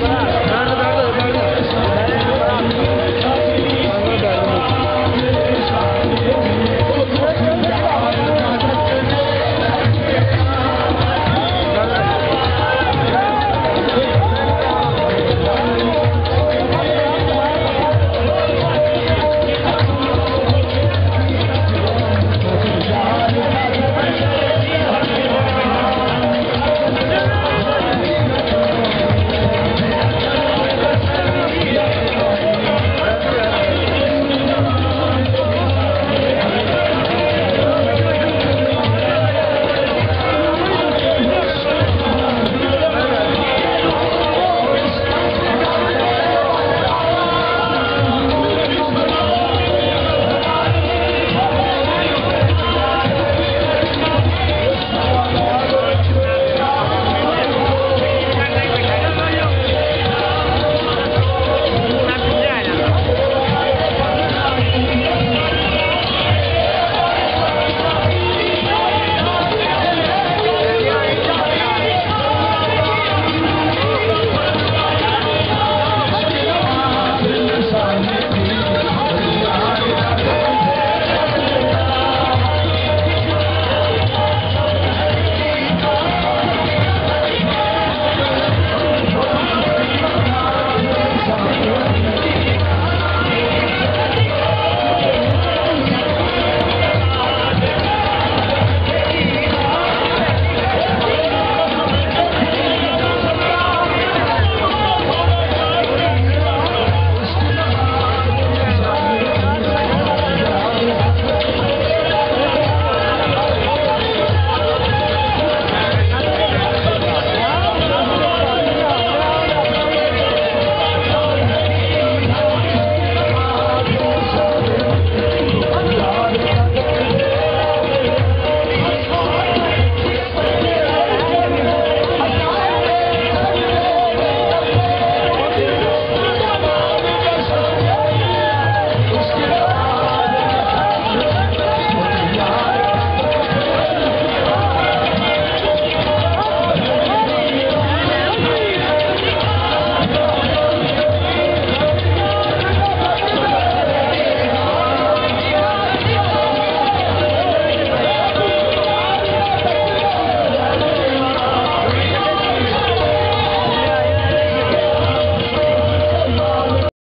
Yes.